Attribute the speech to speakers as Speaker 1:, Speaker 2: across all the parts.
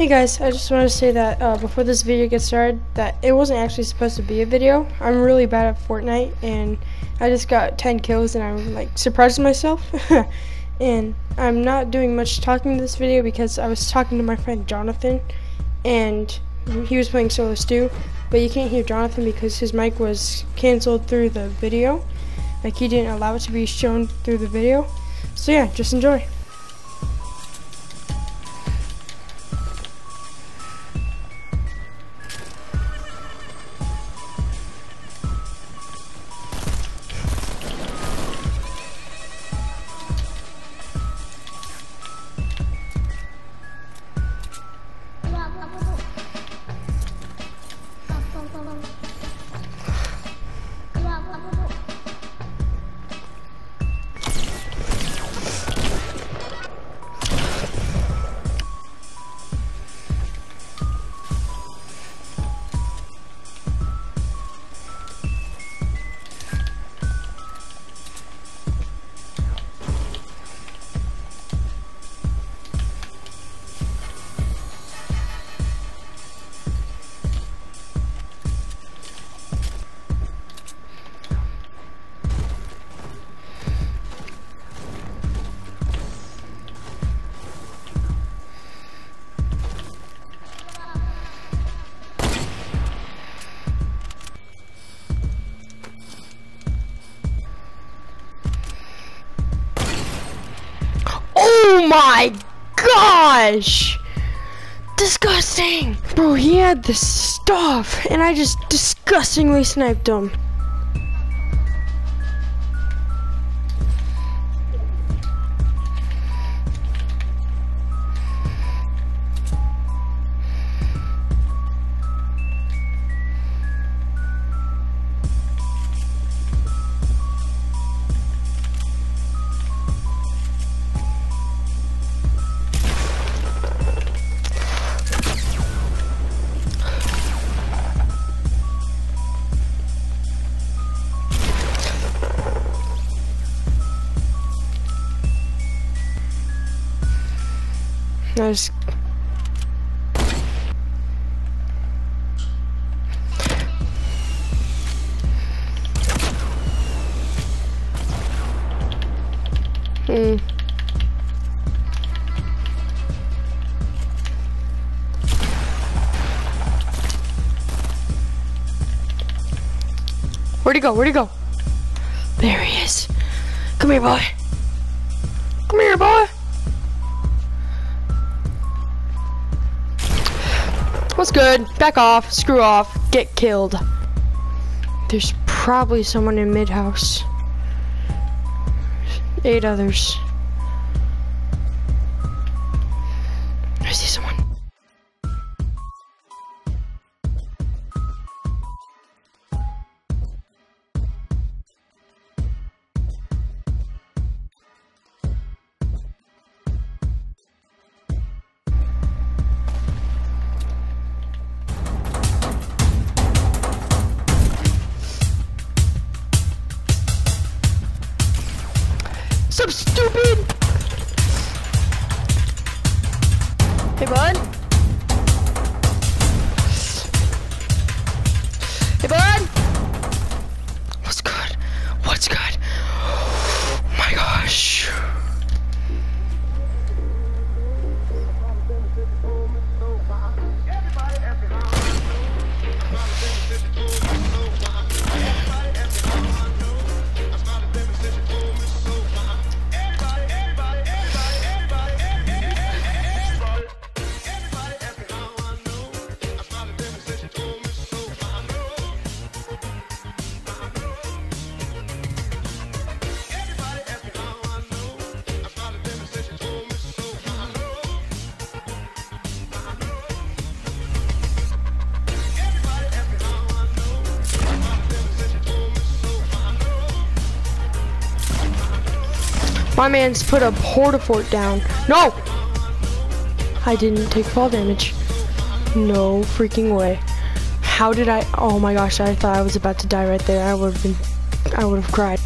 Speaker 1: Hey guys, I just want to say that uh, before this video gets started, that it wasn't actually supposed to be a video. I'm really bad at Fortnite, and I just got 10 kills, and I'm like surprised myself. and I'm not doing much talking in this video because I was talking to my friend Jonathan, and he was playing solo stew, but you can't hear Jonathan because his mic was canceled through the video. Like he didn't allow it to be shown through the video. So yeah, just enjoy. My gosh! Disgusting! Bro, he had the stuff, and I just disgustingly sniped him. Hmm. Where'd he go? Where'd he go? There he is. Come here, boy. Come here, boy. What's good? Back off. Screw off. Get killed. There's probably someone in mid house. Eight others. Hey, bud. Hey, bud. What's good? What's good? Oh my gosh. My man's put a Port-a-Fort down. No! I didn't take fall damage. No freaking way. How did I? Oh my gosh, I thought I was about to die right there. I would have been, I would have cried.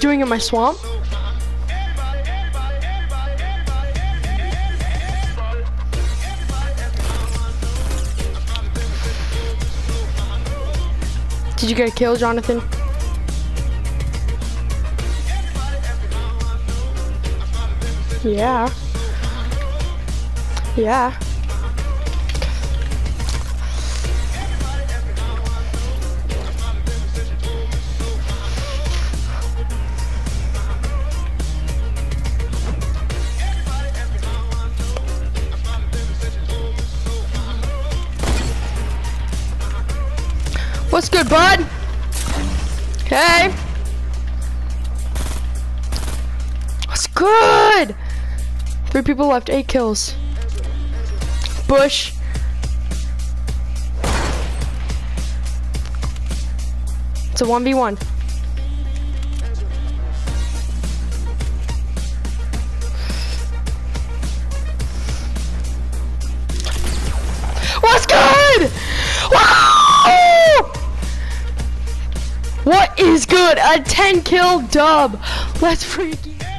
Speaker 1: Doing in my swamp? Did you get a kill, Jonathan? Yeah. Yeah. Good, bud? Hey. What's good? Three people left, eight kills. Bush. It's a 1v1. What's good? What is good? A 10 kill dub. Let's freaking